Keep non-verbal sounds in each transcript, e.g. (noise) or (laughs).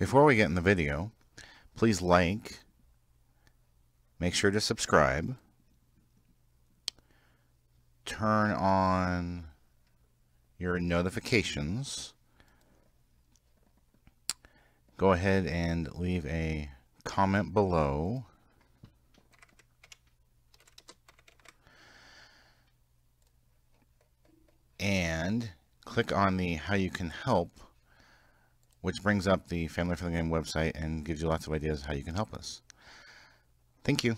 Before we get in the video, please like, make sure to subscribe, turn on your notifications, go ahead and leave a comment below. And click on the how you can help, which brings up the Family Friendly Game website and gives you lots of ideas how you can help us. Thank you.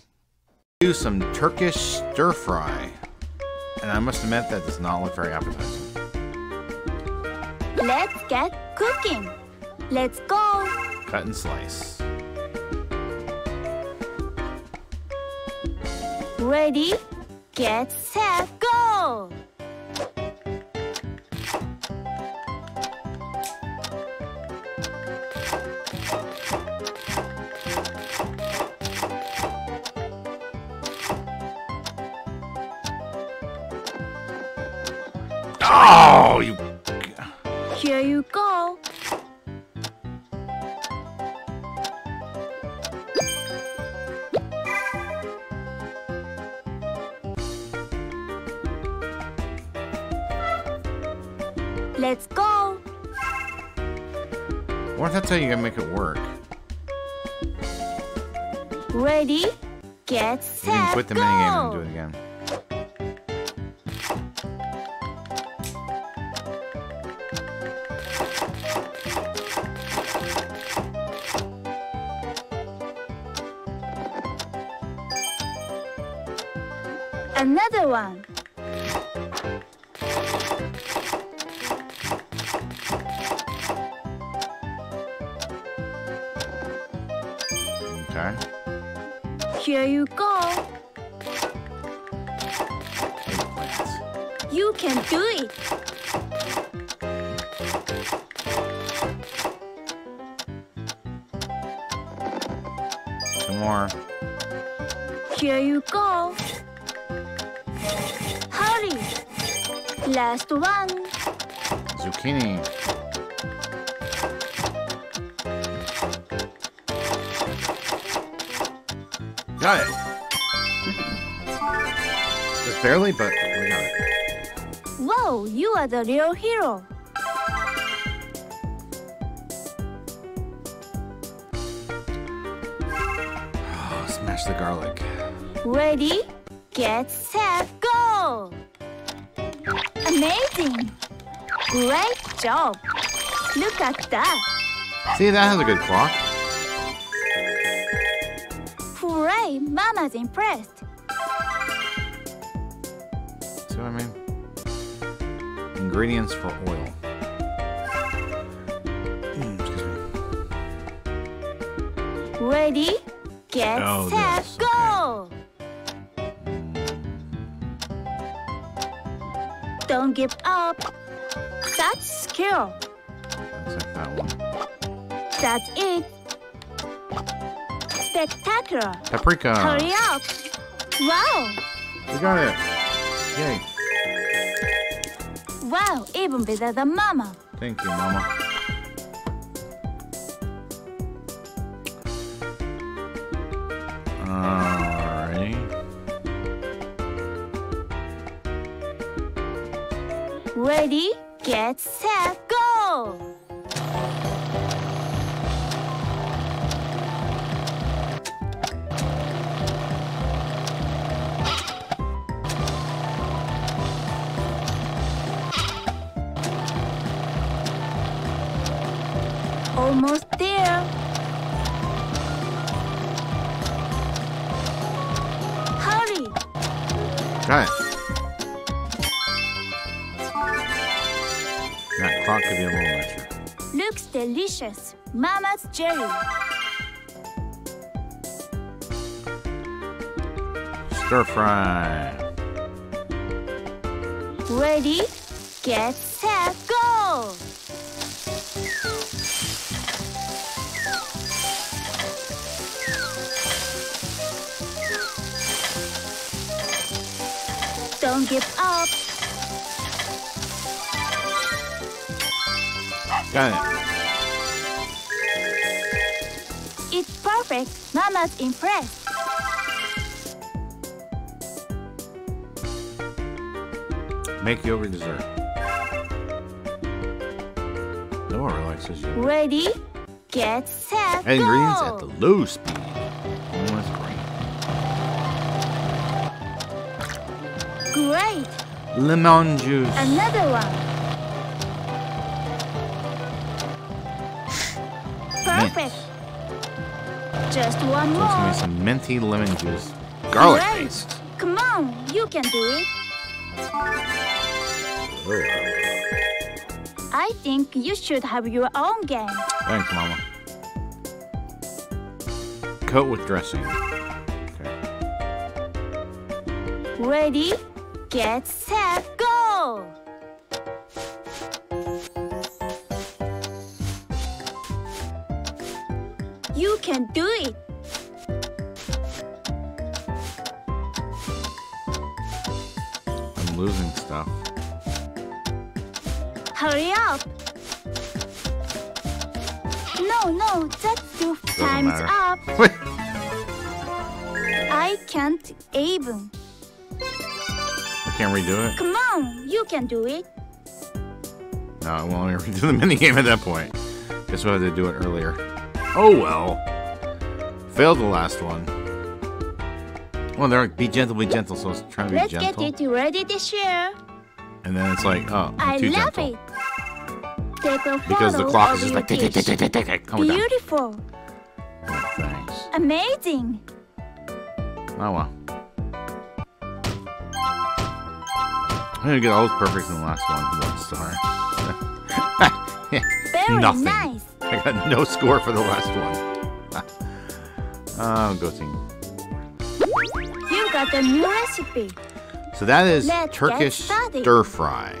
Do some Turkish stir fry. And I must admit that does not look very appetizing. Let's get cooking. Let's go. Cut and slice. Ready, get set, go! Let's go. What if that's how you gotta make it work? Ready, get set. You can quit the go! minigame and do it again. Another one. Okay. Here you go. Eggplant. You can do it. Some more. Here you go. Hurry. Last one. Zucchini. Got it. Just barely, but we got it. Whoa, you are the real hero. Oh, smash the garlic. Ready, get set, go! Amazing! Great job! Look at that! See, that has a good clock. Hooray! Mama's impressed! See what I mean? Ingredients for oil. Mm, excuse me. Ready, get Oh, set, this, go! Don't give up. That's skill. That's like that one. That's it. Spectacular. Paprika. Hurry up. Wow. We got it. Yay. Wow, even better than Mama. Thank you, Mama. Alright. Ready, get set, go! Almost there. Hurry! Got it. That clock could be a little nicer. Looks delicious. Mama's jelly. Stir fry. Ready, get set, go! Don't give up. Got it. It's perfect. Mama's impressed. Make yogurt dessert. No one relaxes you. Ready, get set, Add ingredients go! at the low speed. Great. Lemon juice. Another one. Perfect. Mint. Just one So it's gonna more. some minty lemon juice. Garlic Great. paste. Come on, you can do it. I think you should have your own game. Thanks, Mama. Coat with dressing. Okay. Ready, get set, go! You can do it. I'm losing stuff. Hurry up. No, no, that's too. Time's matter. up. (laughs) I can't even. Can't redo it? Come on, you can do it. No, I won't (laughs) redo the minigame at that point. Guess we'll have to do it earlier. Oh well. Failed the last one. Well, they're like, be gentle, be gentle, so I was trying to be Let's gentle. get it ready to share. And then it's like, oh, I'm I too love gentle. it. Take a Because the clock is just like, tick, tick, tick, tick, tick, tick. Beautiful. Oh, thanks. Amazing. Oh well. I'm gonna get all those perfect in the last one. One star. (laughs) Very Nothing. nice. I got no score for the last one. (laughs) oh, go team. You got a new recipe. So that is Let's Turkish stir fry.